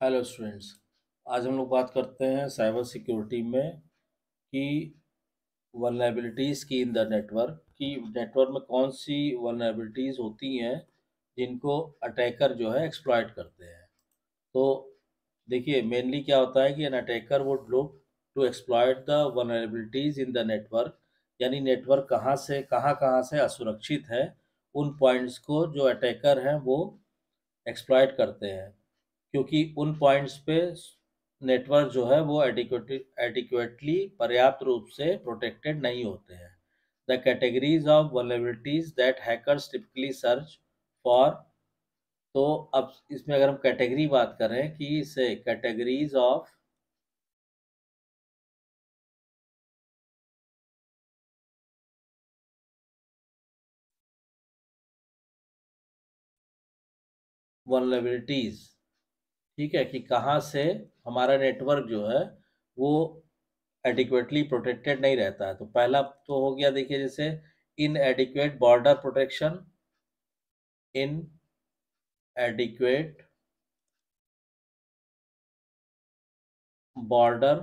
Hello students आज हम लोग बात करते हैं साइबर सिक्योरिटी में कि वनरेबिलिटीज़ की इन द नेटवर्क कि नेटवर्क में कौन सी वनरेबिलिटीज़ होती हैं जिनको अटैकर जो है एक्सप्लॉयट करते हैं। तो देखिए मेनली क्या होता है कि an attacker would look to exploit the vulnerabilities in the network यानी नेटवर्क कहाँ से, कहाँ कहाँ से असुरक्षित है, उन पॉइंट्स को जो अटैकर हैं वो एक्सप्लॉयट करते हैं। क्योंकि उन पॉइंट्स पे नेटवर्क जो है वो एडिक्वेटली पर्याप्त रूप से प्रोटेक्टेड नहीं होते हैं। The categories of vulnerabilities that hackers typically search for तो अब इसमें अगर हम कैटेगरी बात करें कि इसे कैटेगरीज ऑफ़ वनरेबिलिटीज़ ठीक है कि कहाँ से हमारा नेटवर्क जो है, वो एडिक्वेटली प्रोटेक्टेड नहीं रहता है। तो पहला तो हो गया देखिए जैसे inadequate border protection inadequate border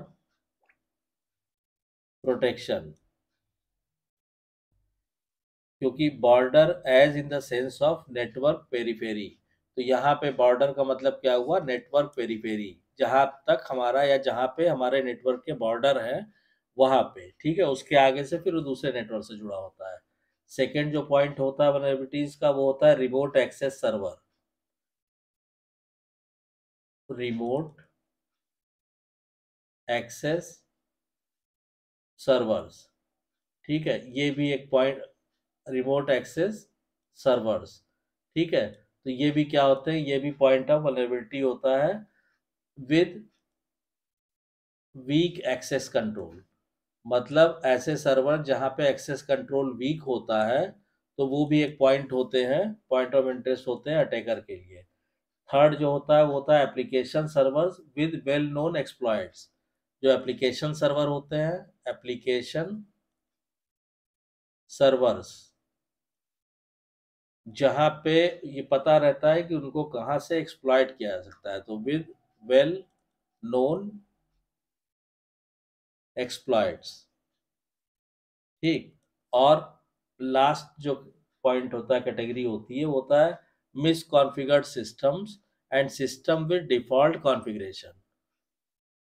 protection क्योंकि border edge in the sense of network periphery तो यहाँ पे बॉर्डर का मतलब क्या हुआ? नेटवर्क पेरीफेरी जहाँ तक हमारा या जहाँ पे हमारे नेटवर्क के बॉर्डर है, वहाँ पे, ठीक है? उसके आगे से फिर दूसरे नेटवर्क से जुड़ा होता है। सेकेंड जो पॉइंट होता है वनरेबिलिटीज का, वो होता है remote access server remote access servers ठीक है? ये भी एक पॉइंट रिमोट एक्सेस सर्वर्स ठीक है? तो ये भी क्या होते हैं? ये भी पॉइंट ऑफ़ वनरेबिलिटी होता है विद वीक एक्सेस कंट्रोल मतलब ऐसे सर्वर जहाँ पे एक्सेस कंट्रोल वीक होता है तो वो भी एक पॉइंट होते हैं पॉइंट ऑफ़ इंटरेस्ट होते हैं अटैकर के लिए। थर्ड जो होता है, वो होता है application servers with well known exploits जो एप्लीकेशन सर्वर होते हैं एप्लीकेशन सर्वर्स जहाँ पे ये पता रहता है कि उनको कहाँ से एक्सप्लॉयट किया जा सकता है तो विद वेल नोन एक्सप्लॉयट्स ठीक? और लास्ट जो पॉइंट होता है कैटेगरी होती है, वो होता है misconfigured systems and system with default configuration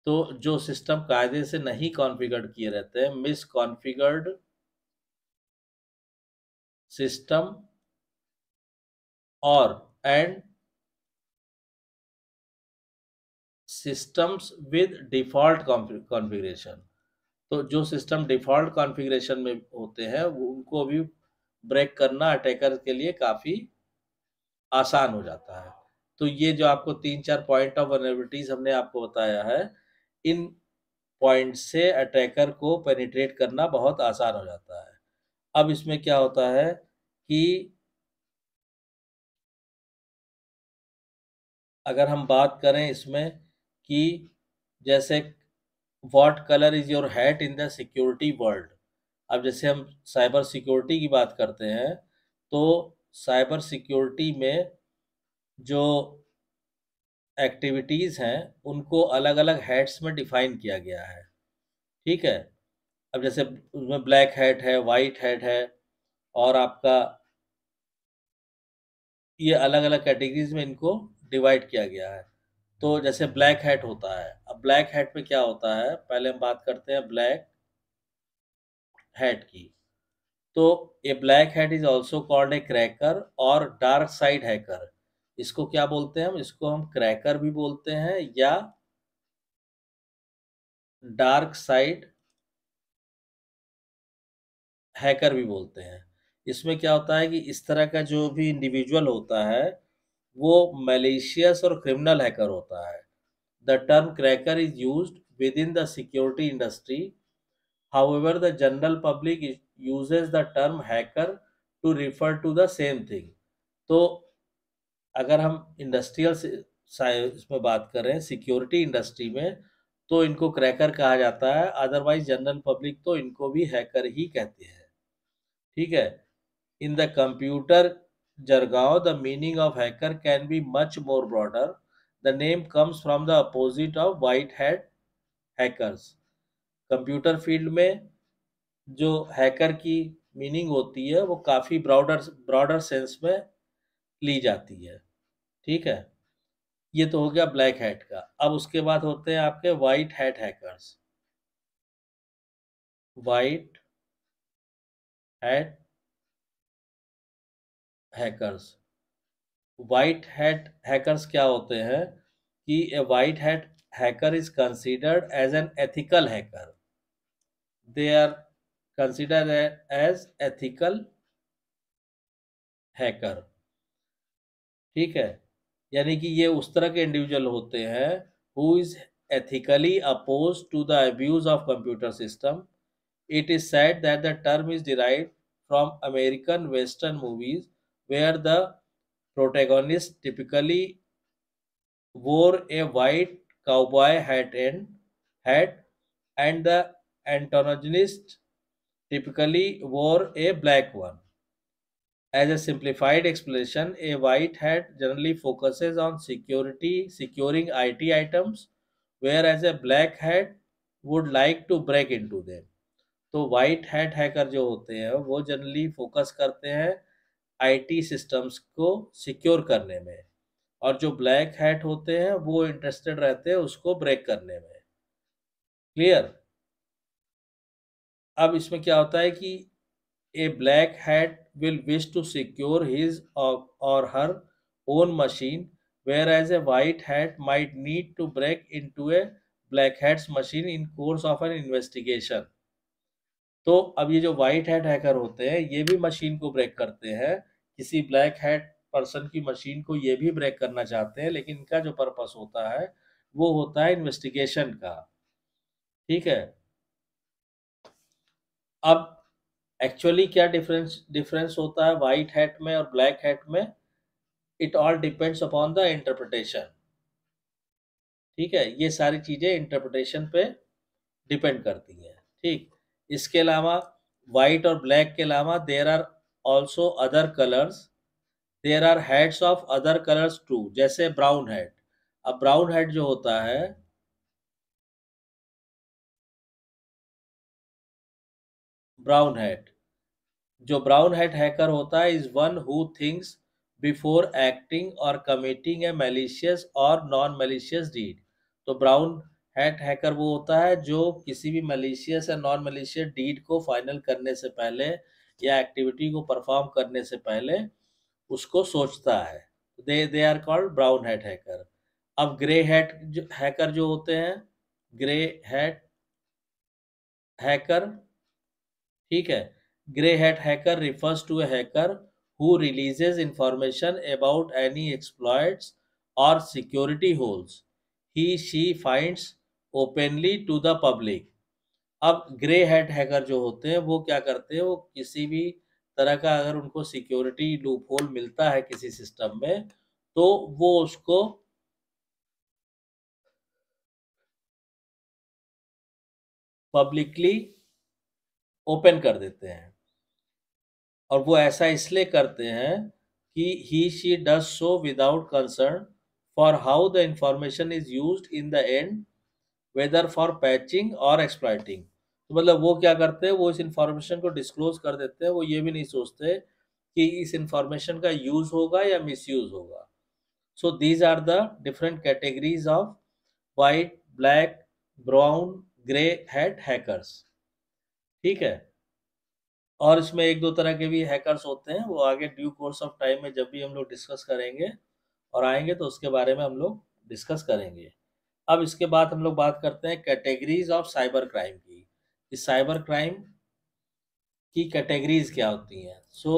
तो जो सिस्टम कायदे से नहीं कॉन्फ़िगर्ड किए रहते हैं मिस कॉन्फ़िगर्ड सिस्टम और and systems with default configuration तो जो सिस्टम डिफ़ॉल्ट कॉन्फ़िगरेशन में होते हैं उनको भी ब्रेक करना अटैकर के लिए काफ़ी आसान हो जाता है। तो ये जो आपको तीन चार पॉइंट ऑफ़ वनरेबिलिटीज़ हमने आपको बताया है, इन पॉइंट से अटैकर को पेनिट्रेट करना बहुत आसान हो जाता है। अब इसमें क्या होता है कि अगर हम बात करें इसमें कि जैसे what colour is your hat in the security world अब जैसे हम साइबर सिक्योरिटी की बात करते हैं तो साइबर सिक्योरिटी में जो एक्टिविटीज़ हैं, उनको अलग अलग हैट्स में डिफाइन किया गया है। ठीक है? अब जैसे उसमें ब्लैक हैट है वाइट हैट है, और आपका ये अलग अलग कैटेगरीज में इनको डिवाइड किया गया है। तो जैसे ब्लैक हैट होता है, अब ब्लैक हैट में क्या होता है? पहले हम बात करते हैं ब्लैक हैट की। तो ये black hat is also called a cracker और डार्क साइड हैकर इसको क्या बोलते हैं हम? इसको हम क्रैकर भी बोलते हैं या डार्क साइड हैकर भी बोलते हैं। इसमें क्या होता है कि इस तरह का जो भी इंडिविजुअल होता है वो मलेशियस और क्रिमिनल हैकर होता है। The term cracker is use with in the security industry however the general public uses the term hacker to refer to the same thing तो अगर हम इंडस्ट्रियल इसमें बात करें सिक्योरिटी इंडस्ट्री में तो इनको क्रैकर कहा जाता है। अदरवाइज़ जनरल पब्लिक तो इनको भी हैकर ही कहते हैं। ठीक है? In the computer jargon, the meaning of hacker can be much more broader. The name comes from the opposite of white hat hackers computer field में जो हैकर की मीनिंग होती है वो काफ़ी ब्रॉडर ब्रॉडर सेंस में ली जाती है। ठीक है? ये तो हो गया ब्लैक हैट का। अब उसके बाद होते हैं आपके white hat hackers white hat hackers white hat hackers क्या होते हैं? कि a white hat hacker is considered as an ethical hacker they are considered as ethical hacker ठीक है? यानी कि ये उस तरह के इंडिविजुअल होते हैं who is ethically opposed to the abuse of computer system it is said that the term is derive from American western movies where the protagonist typically wore a white cowboy hat and hat and the antagonist typically wore a black one as a simplified explanation a white hat generally focuses on security securing it items whereas a black hat would like to break into them तो white hat hacker जो होते हैं वो generally focus करते हैं IT systems को secure करने में। और जो ब्लैक हैट होते हैं, वो इंटरेस्टेड रहते हैं उसको ब्रेक करने में। क्लियर अब इसमें क्या होता है कि a black hat will wish to secure his और her own machine whereas a white hat might need to break into a black hat's machine in course of an investigation तो अब ये जो वाइट हैट हैकर होते हैं, ये भी machine को ब्रेक करते हैं। किसी ब्लैक हैट पर्सन की मशीन को ये भी ब्रेक करना चाहते हैं, लेकिन इनका जो पर्पस होता है, वो होता है इन्वेस्टिगेशन का। ठीक है? अब एक्चुअली क्या डिफरेंस डिफरेंस होता है वाइट हैट में और ब्लैक हैट में? It all depends upon the interpretation ठीक है? ये सारी चीज़ें इंटरप्रिटेशन पे डिपेंड करती हैं। ठीक? इसके अलावा वाइट और ब्लैक के अलावा there are also other colours there are heads of other colours too जैसे ब्राउन हेड अब ब्राउन हेड जो होता है ब्राउन हेड जो ब्राउन हेड हैकर होता है is one who thinks before acting और कमिटिंग ए मेलिशियस और नॉन मेलिशियस डीड तो ब्राउन हेड हैकर वो होता है जो किसी भी मलेशियस या नॉन मलेशियस डीड को फाइनल करने से पहले या एक्टिविटी को परफॉर्म करने से पहले उसको सोचता है। They they are called brown hat hacker अब ग्रे हेड जो हैकर जो होते हैं ग्रे हेड हैकर ठीक है? Grey head hacker refers to a hacker who releases information about any exploits और security holes he she finds openly to the public अब grey head hacker जो होते हैं, वो क्या करते हैं? वो किसी भी तरह का अगर उनको सिक्योरिटी लूप होल मिलता है किसी सिस्टम में तो वो उसको पब्लिकली ओपन कर देते हैं। और वो ऐसा इसलिए करते हैं कि he she does so without concern for how the information is used in the end whether for patching और एक्सप्लाइटिंग तो मतलब वो क्या करते हैं? वो इस इंफॉर्मेशन को डिस्क्लोज कर देते हैं। वो ये भी नहीं सोचते कि इस इंफॉर्मेशन का यूज़ होगा या मिसयूज होगा। So these are the different categories of white black brown grey head hackers ठीक है? और इसमें एक दो तरह के भी हैकर्स होते हैं। वो आगे ड्यू कोर्स ऑफ़ टाइम में जब भी हम लोग डिस्कस करेंगे और आएँगे तो उसके बारे में हम लोग डिस्कस करेंगे। अब इसके बाद हम लोग बात करते हैं कैटेगरीज ऑफ़ साइबर क्राइम की। कि साइबर क्राइम की कैटेगरीज क्या होती हैं? So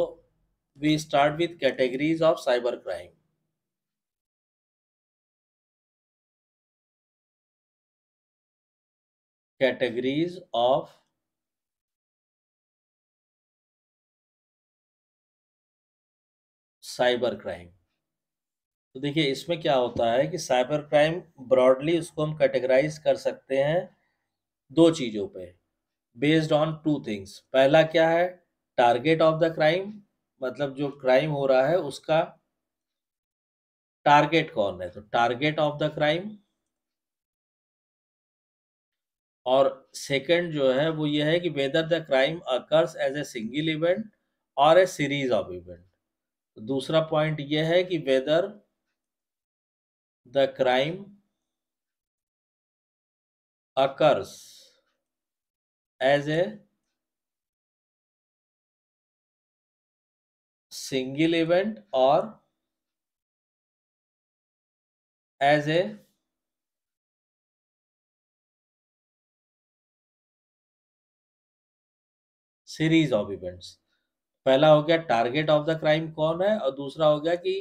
we start with categories of cyber crime categories of cyber crime तो देखिए, इसमें क्या होता है कि साइबर क्राइम ब्रॉडली उसको हम कैटेगराइज कर सकते हैं दो चीज़ों पे, बेस्ड ऑन टू थिंग्स। पहला क्या है? टारगेट ऑफ़ द क्राइम मतलब जो क्राइम हो रहा है उसका टारगेट कौन है? तो टारगेट ऑफ़ द क्राइम और सेकंड जो है वो ये है कि whether the crime occurs as a single event और ए सीरीज़ ऑफ़ इवेंट दूसरा पॉइंट ये है कि whether the crime occurs as a single event और as a series of events पहला हो गया टारगेट ऑफ़ द क्राइम कौन है और दूसरा हो गया कि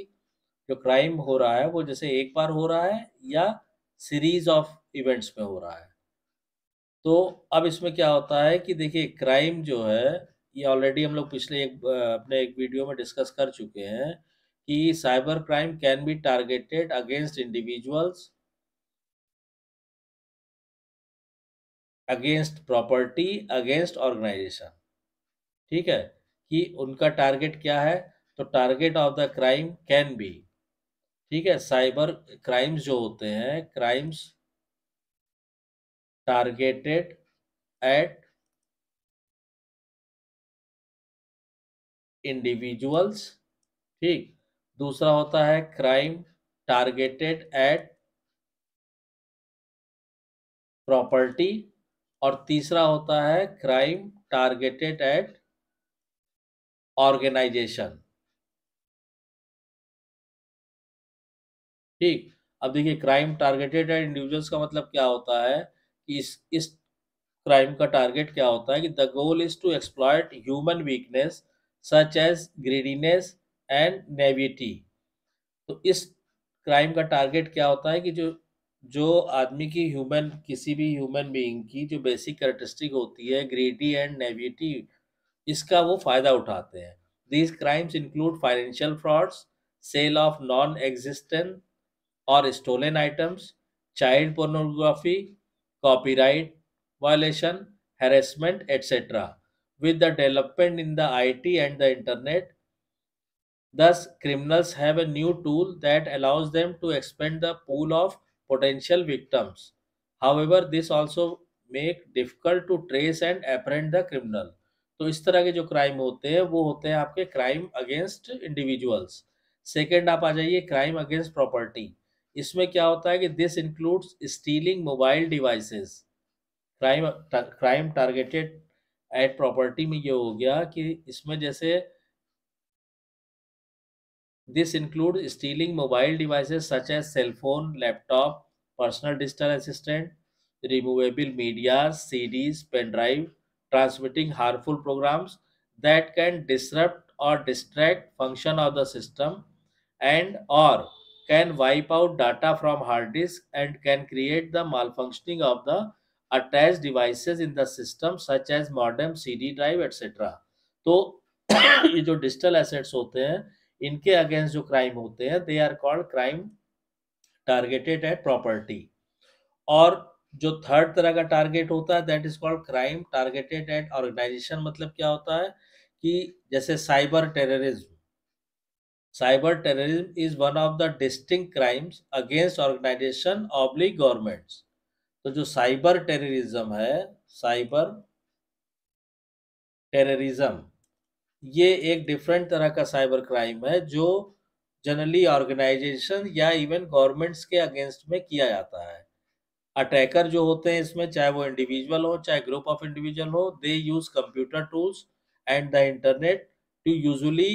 जो क्राइम हो रहा है, वो जैसे एक बार हो रहा है या सीरीज़ ऑफ़ इवेंट्स में हो रहा है। तो अब इसमें क्या होता है कि देखिए क्राइम जो है, ये ऑलरेडी हम लोग पिछले एक, अपने एक वीडियो में डिस्कस कर चुके हैं कि cyber crime can be targeted against individuals against property against organisation ठीक है? कि उनका टारगेट क्या है? तो target of the crime can be ठीक है, साइबर क्राइम्स जो होते हैं, क्राइम्स टारगेटेड एट इंडिविजुअल्स, ठीक। दूसरा होता है क्राइम टारगेटेड एट प्रॉपर्टी और तीसरा होता है क्राइम टारगेटेड एट ऑर्गेनाइजेशन। ठीक। अब देखिए क्राइम टारगेटेड एट इंडिविजुअल्स का मतलब क्या होता है कि इस इस क्राइम का टारगेट क्या होता है कि the goal is to exploit human weakness such as greediness and naivety तो इस क्राइम का टारगेट क्या होता है कि जो जो आदमी की ह्यूमन किसी भी ह्यूमन बीइंग की जो बेसिक करेक्टरिस्टिक होती है ग्रीडी एंड नेविटी इसका वो फ़ायदा उठाते हैं। These crimes include financial frauds sale of non existent और stolen items child pornography copyright violation harassment etcetera with the development in the I T and the internet thus criminals have a new tool that allows them to expand the pool of potential victims however this also make difficult to trace and apprehend the criminal तो इस तरह के जो crime होते हैं, वो होते हैं आपके क्राइम अगेंस्ट इंडिविजुअल्स सेकेंड आप आ जाइए क्राइम अगेंस्ट प्रॉपर्टी इसमें क्या होता है कि this includes stealing mobile devices crime crime targeted at property में ये हो गया कि इसमें जैसे this include stealing mobile devices such as cellphone laptop personal digital assistant removable media CDs pen drive transmitting harmful programs that can disrupt or distract function of the system and or can wipe out data from hard disk and can create the malfunctioning of the attached devices in the system, such as modem cd drive etc तो ये जो digital assets होते हैं, इनके against जो crime होते हैं they are called crime targeted at property और जो थर्ड तरह का टारगेट होता है that is called crime targeted at organisation मतलब क्या होता है कि जैसे cyber terrorism cyber terrorism is one of the distinct crimes against organisation of oblique governments तो जो साइबर टेररिज्म है साइबर टेररिज्म ये एक डिफरेंट तरह का साइबर क्राइम है जो जनरली ऑर्गेनाइजेशन या इवन गवर्नमेंट्स के अगेंस्ट में किया जाता है। अटैकर जो होते हैं इसमें, चाहे वो इंडिविजुअल हो, चाहे group of individual who they use computer tools and the internet to usually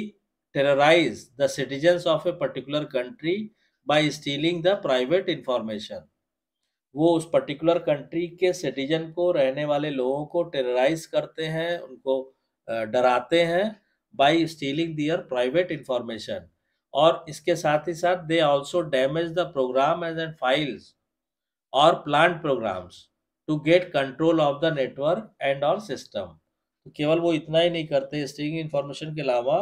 terrorise the citizens of a particular country by stealing the private information वो उस पर्टिकुलर कंट्री के सिटीजन को, रहने वाले लोगों को टेरराइज करते हैं, उनको डराते हैं by stealing their private information और इसके साथ ही साथ they also damage the programs and files और plant programs to get control of the network and और सिस्टम केवल वो इतना ही नहीं करते स्टिंग इंफॉर्मेशन के अलावा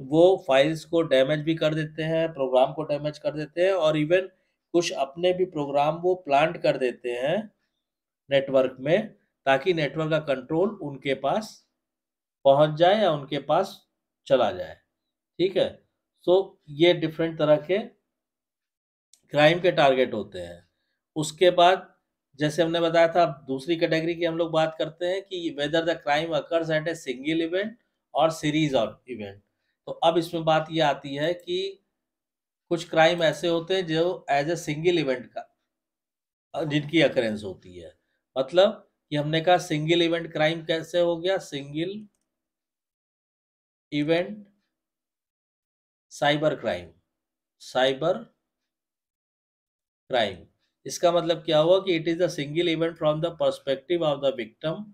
वो फाइल्स को डैमेज भी कर देते हैं प्रोग्राम को डैमेज कर देते हैं और इवन कुछ अपने भी प्रोग्राम वो प्लांट कर देते हैं नेटवर्क में ताकि नेटवर्क का कंट्रोल उनके पास पहुँच जाए या उनके पास चला जाए। ठीक है? सो ये डिफरेंट तरह के क्राइम के टारगेट होते हैं। उसके बाद, जैसे हमने बताया था, दूसरी कैटेगरी की हम लोग बात करते हैं कि whether the crime occurs at a single event और सीरीज़ ऑफ़ इवेंट तो अब इसमें बात यह आती है कि कुछ क्राइम ऐसे होते हैं जो एज ए सिंगल इवेंट का जिनकी अकरेंस होती है। मतलब कि हमने कहा सिंगल इवेंट क्राइम कैसे हो गया? Single event cyber crime cyber crime इसका मतलब क्या हुआ कि it is a single event from the perspective of the victim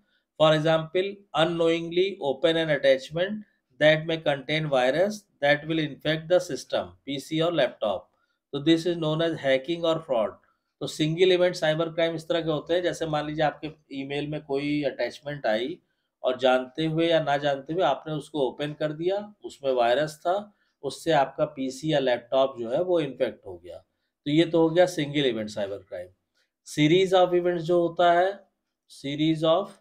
for example unknowingly open an attachment that may contain virus that will infect the system PC और laptop तो this is known as hacking और fraud तो single event cyber crime इस तरह के होते हैं, जैसे मान लीजिए आपके ईमेल में कोई अटैचमेंट आई और जानते हुए या ना जानते हुए आपने उसको ओपन कर दिया, उसमें वायरस था, उससे आपका पीसी या लैपटॉप जो है वो इन्फेक्ट हो गया। तो ये तो हो गया single event cyber crime series of events जो होता है सीरीज़ ऑफ़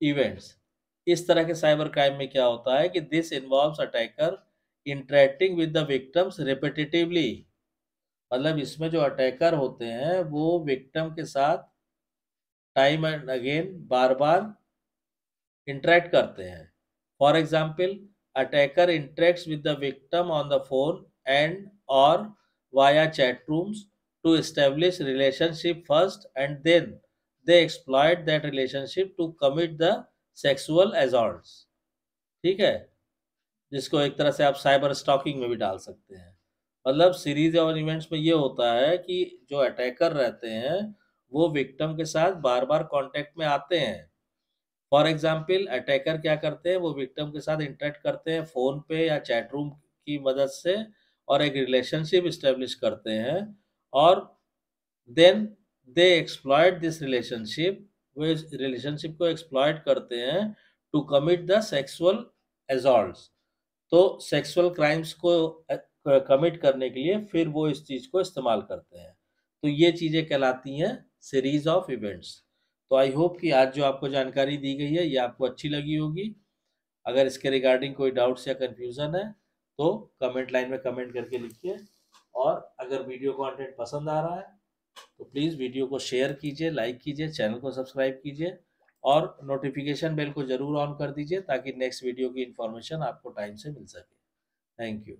इवेंट्स इस तरह के साइबर क्राइम में क्या होता है कि this involves attacker interacting with the victims repetitively मतलब इसमें जो अटैकर होते हैं, वो विक्टम के साथ टाइम एंड अगेन बार बार इंटरेक्ट करते हैं। For example attacker interacts with the victim on the phone and or via chat rooms to establish relationship first and then they exploit that relationship to commit the sexual assaults, ठीक है? जिसको एक तरह से आप cyber stalking में भी डाल सकते हैं। मतलब सीरीज़ और इवेंट्स में ये होता है कि जो अटैकर रहते हैं, वो विक्टम के साथ बार बार कांटेक्ट में आते हैं। फॉर एग्ज़ाम्पल अटैकर क्या करते हैं? वो विक्टम के साथ इंटरेक्ट करते हैं फ़ोन पे या चैट रूम की मदद से और एक रिलेशनशिप इस्टेब्लिश करते हैं और then they exploit this relationship वो रिलेशनशिप को एक्सप्लॉयट करते हैं to commit the sexual assault तो सेक्सुअल क्राइम्स को कमिट करने के लिए फिर वो इस चीज़ को इस्तेमाल करते हैं। तो ये चीज़ें कहलाती हैं सीरीज़ ऑफ़ इवेंट्स तो आई होप कि आज जो आपको जानकारी दी गई है, ये आपको अच्छी लगी होगी। अगर इसके रिगार्डिंग कोई डाउट्स या कन्फ्यूज़न है तो कमेंट लाइन में कमेंट करके लिखिए। और अगर वीडियो कंटेंट पसंद आ रहा है तो प्लीज़ वीडियो को शेयर कीजिए, लाइक कीजिए, चैनल को सब्सक्राइब कीजिए और नोटिफिकेशन बेल को ज़रूर ऑन कर दीजिए ताकि नेक्स्ट वीडियो की इन्फॉर्मेशन आपको टाइम से मिल सके। Thank you.